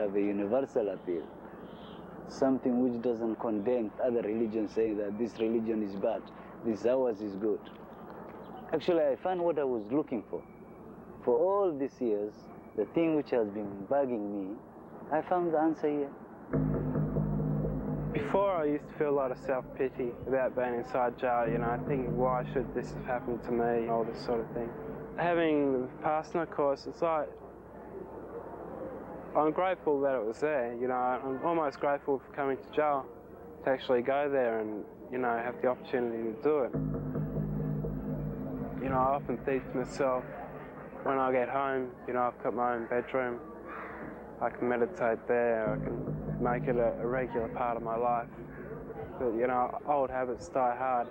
have a universal appeal, something which doesn't condemn other religions saying that this religion is bad, this ours is good. Actually, I found what I was looking for. For all these years, the thing which has been bugging me, I found the answer here. Before, I used to feel a lot of self-pity about being inside jail, you know, thinking, why should this have happened to me, all this sort of thing. Having the Vipassana course, it's like, I'm grateful that it was there, you know, I'm almost grateful for coming to jail to actually go there and, you know, have the opportunity to do it. You know, I often think to myself, when I get home, you know, I've got my own bedroom, I can meditate there, I can make it a, a regular part of my life. But, you know, old habits die hard,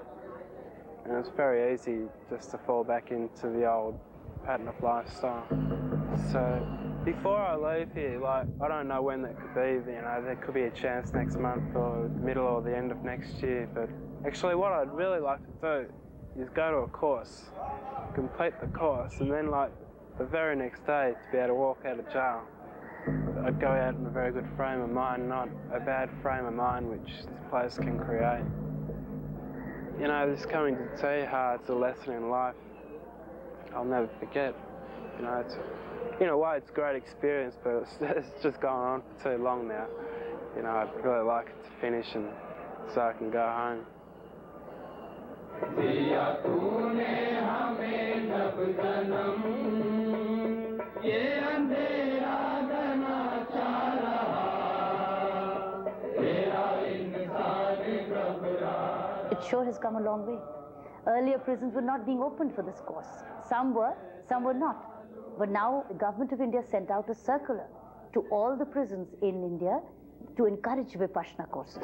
and it's very easy just to fall back into the old pattern of lifestyle. So before I leave here, like, I don't know when that could be, you know, there could be a chance next month or middle or the end of next year, but actually what I'd really like to do is go to a course, complete the course, and then like the very next day to be able to walk out of jail. I'd go out in a very good frame of mind, not a bad frame of mind which this place can create. You know, this coming to Tihar, it's a lesson in life I'll never forget. You know, it's, in a way, it's a great experience, but it's, it's just gone on for too long now. You know, I'd really like it to finish and so I can go home. It sure has come a long way. Earlier prisons were not being opened for this course. Some were, some were not. But now the government of India sent out a circular to all the prisons in India to encourage Vipassana courses.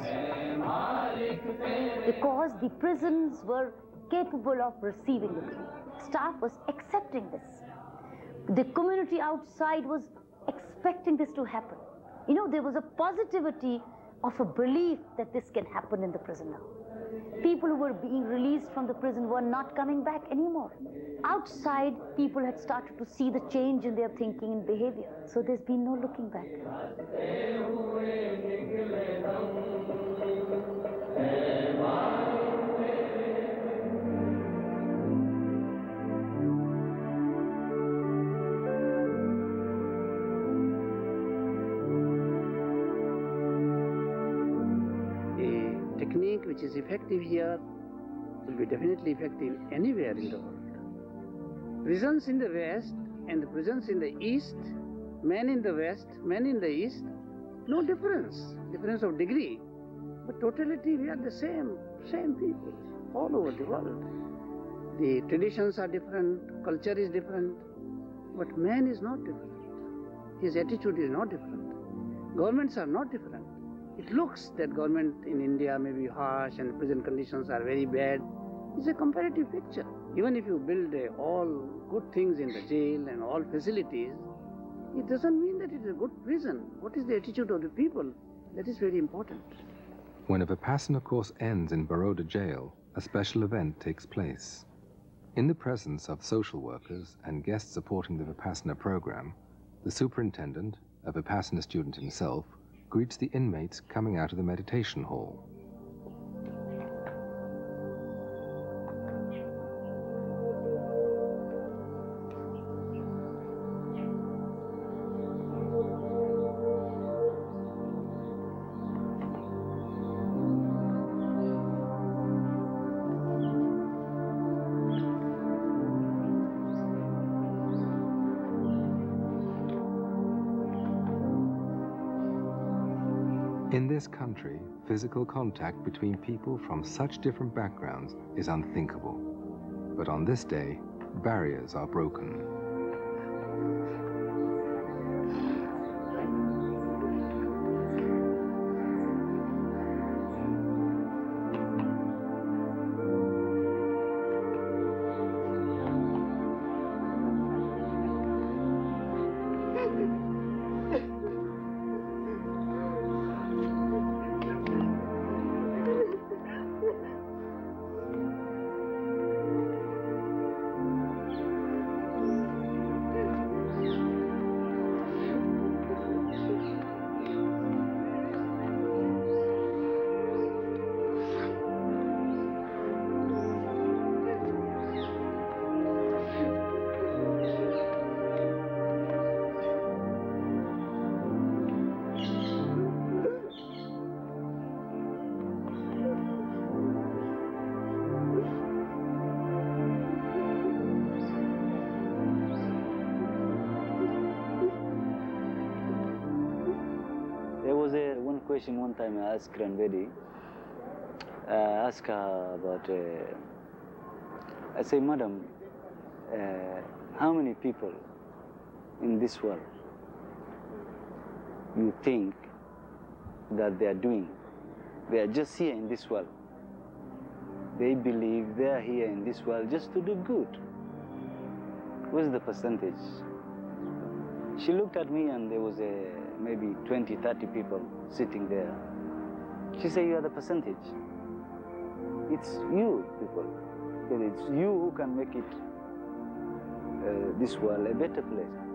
Because the prisons were capable of receiving it. Staff was accepting this. The community outside was expecting this to happen. You know, there was a positivity of a belief that this can happen in the prison now. People who were being released from the prison were not coming back anymore. Outside, people had started to see the change in their thinking and behavior. So there's been no looking back. Which is effective here will be definitely effective anywhere in the world. Prisons in the West and the prisons in the East, men in the West, men in the East, no difference, difference of degree. But totality, we are the same, same people all over the world. The traditions are different, culture is different, but man is not different. His attitude is not different. Governments are not different. It looks that government in India may be harsh and prison conditions are very bad. It's a comparative picture. Even if you build uh, all good things in the jail and all facilities, it doesn't mean that it is a good prison. What is the attitude of the people? That is very important. When a Vipassana course ends in Baroda jail, a special event takes place. In the presence of social workers and guests supporting the Vipassana program, the superintendent, a Vipassana student himself, greets the inmates coming out of the meditation hall. In this country, physical contact between people from such different backgrounds is unthinkable. But on this day, barriers are broken. was a, one question one time I asked Kiran Bedi. I asked her about, uh, I say, Madam, uh, how many people in this world you think that they are doing? They are just here in this world. They believe they are here in this world just to do good. What's the percentage? She looked at me and there was a, maybe 20, 30 people sitting there. She said, you are the percentage. It's you, people. It's you who can make it, uh, this world, a better place.